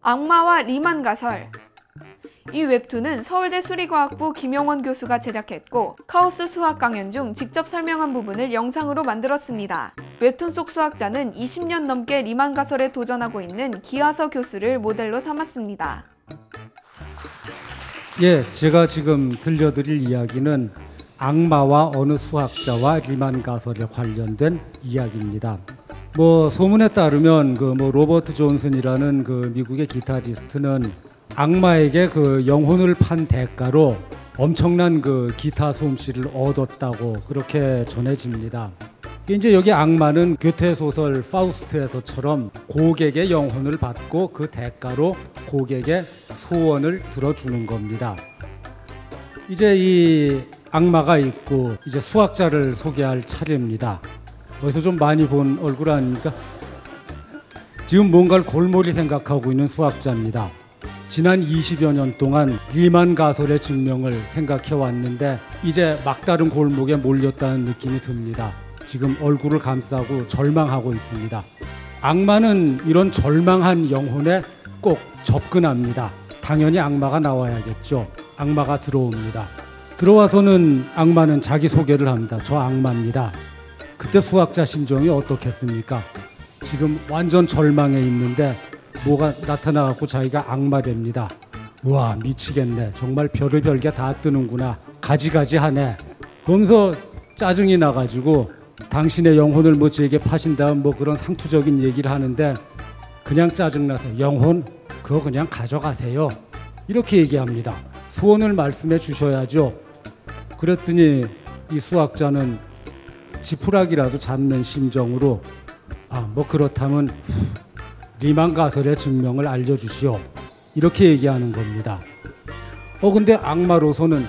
악마와 리만 가설 이 웹툰은 서울대 수리과학부 김영원 교수가 제작했고 카오스 수학 강연 중 직접 설명한 부분을 영상으로 만들었습니다. 웹툰 속 수학자는 20년 넘게 리만 가설에 도전하고 있는 기하서 교수를 모델로 삼았습니다. 예, 제가 지금 들려드릴 이야기는 악마와 어느 수학자와 리만 가설에 관련된 이야기입니다. 뭐 소문에 따르면 그 뭐 로버트 존슨이라는 그 미국의 기타리스트는 악마에게 그 영혼을 판 대가로 엄청난 그 기타 솜씨를 얻었다고 그렇게 전해집니다. 이제 여기 악마는 괴테 소설 파우스트에서처럼 고객의 영혼을 받고 그 대가로 고객의 소원을 들어주는 겁니다. 이제 이 악마가 있고 이제 수학자를 소개할 차례입니다. 어디서 좀 많이 본 얼굴 아닙니까? 지금 뭔가를 골몰이 생각하고 있는 수학자입니다. 지난 20여 년 동안 리만 가설의 증명을 생각해 왔는데 이제 막다른 골목에 몰렸다는 느낌이 듭니다. 지금 얼굴을 감싸고 절망하고 있습니다. 악마는 이런 절망한 영혼에 꼭 접근합니다. 당연히 악마가 나와야겠죠. 악마가 들어옵니다. 들어와서는 악마는 자기 소개를 합니다. 저 악마입니다. 그때 수학자 심정이 어떻겠습니까? 지금 완전 절망에 있는데 뭐가 나타나갖고 자기가 악마 됩니다. 우와 미치겠네. 정말 별의 별게 다 뜨는구나. 가지가지 하네. 그러면서 짜증이 나가지고 당신의 영혼을 뭐 제게 파신다 뭐 그런 상투적인 얘기를 하는데 그냥 짜증나서 영혼 그거 그냥 가져가세요. 이렇게 얘기합니다. 소원을 말씀해 주셔야죠. 그랬더니 이 수학자는 지푸라기라도 잡는 심정으로 아 뭐 그렇다면 리만 가설의 증명을 알려주시오. 이렇게 얘기하는 겁니다. 어 근데 악마로서는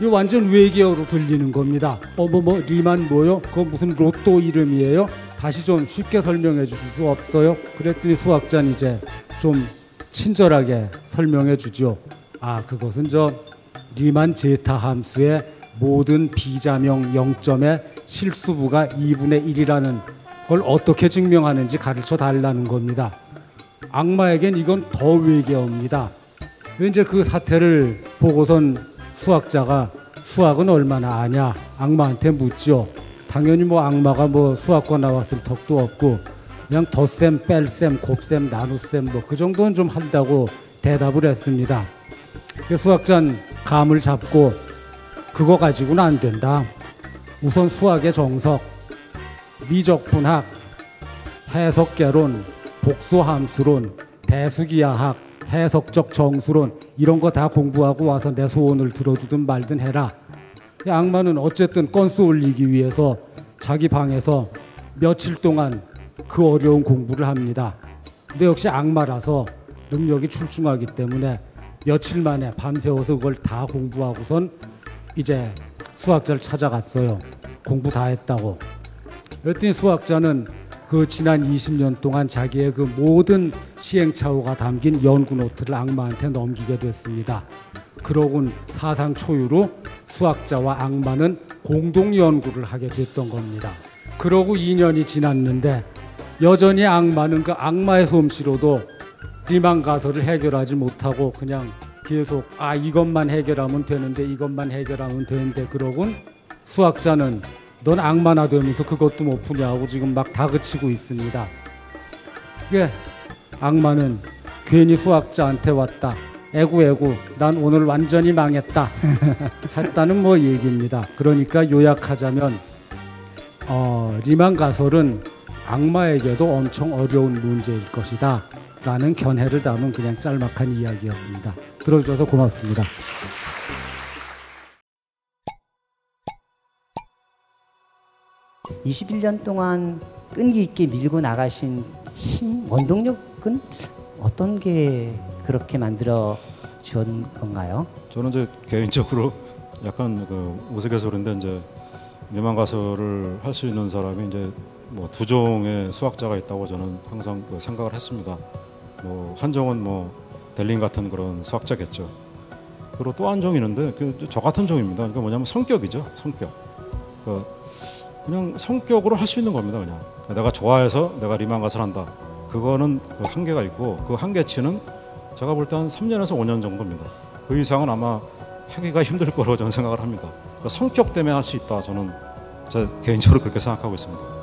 이 완전 외계어로 들리는 겁니다. 어 뭐 뭐 리만 뭐요? 그거 무슨 로또 이름이에요? 다시 좀 쉽게 설명해 주실 수 없어요? 그랬더니 수학자는 이제 좀 친절하게 설명해 주죠. 아 그것은 저 리만 제타 함수의 모든 비자명 0점의 실수부가 2분의 1이라는 걸 어떻게 증명하는지 가르쳐 달라는 겁니다. 악마에겐 이건 더 외계어입니다. 왠지 그 사태를 보고선 수학자가 수학은 얼마나 아냐 악마한테 묻죠. 당연히 뭐 악마가 뭐 수학과 나왔을 턱도 없고 그냥 덧셈, 뺄셈, 곱셈, 나눗셈 뭐 그 정도는 좀 한다고 대답을 했습니다. 수학자는 감을 잡고 그거 가지고는 안 된다. 우선 수학의 정석, 미적분학, 해석개론, 복소함수론, 대수기하학, 해석적 정수론 이런 거 다 공부하고 와서 내 소원을 들어주든 말든 해라. 악마는 어쨌든 건수 올리기 위해서 자기 방에서 며칠 동안 그 어려운 공부를 합니다. 근데 역시 악마라서 능력이 출중하기 때문에 며칠 만에 밤새워서 그걸 다 공부하고선 이제 수학자를 찾아갔어요. 공부 다 했다고. 그랬더니 수학자는 그 지난 20년 동안 자기의 그 모든 시행착오가 담긴 연구 노트를 악마한테 넘기게 됐습니다. 그러곤 사상 초유로 수학자와 악마는 공동 연구를 하게 됐던 겁니다. 그러고 2년이 지났는데 여전히 악마는 그 악마의 솜씨로도 리만 가설을 해결하지 못하고 그냥 계속 아 이것만 해결하면 되는데 이것만 해결하면 되는데 그러곤 수학자는 넌 악마나 되면서 그것도 못 푸냐고 지금 막 다그치고 있습니다. 예, 악마는 괜히 수학자한테 왔다. 애구 애구 난 오늘 완전히 망했다 했다는 뭐 얘기입니다. 그러니까 요약하자면 어, 리만 가설은 악마에게도 엄청 어려운 문제일 것이다 라는 견해를 담은 그냥 짤막한 이야기였습니다. 들어주셔서 고맙습니다. 21년 동안 끈기 있게 밀고 나가신 힘, 원동력은 어떤 게 그렇게 만들어 주었 건가요? 저는 이제 개인적으로 약간 그 우스갯소리 인데 이제 리만 가설을 할수 있는 사람이 이제 뭐 두 종의 수학자가 있다고 저는 항상 그 생각을 했습니다. 뭐 한종은 뭐 델린 같은 그런 수학자겠죠. 그리고 또 한 종이 있는데 그저 같은 종입니다. 그러니까 뭐냐면 성격이죠. 성격. 그 그냥 성격으로 할 수 있는 겁니다. 그냥 내가 좋아해서 내가 리만 가설 한다. 그거는 그 한계가 있고 그 한계치는 제가 볼 때 한 3년에서 5년 정도입니다. 그 이상은 아마 하기가 힘들 거라고 저는 생각을 합니다. 그 성격 때문에 할 수 있다. 저는 제 개인적으로 그렇게 생각하고 있습니다.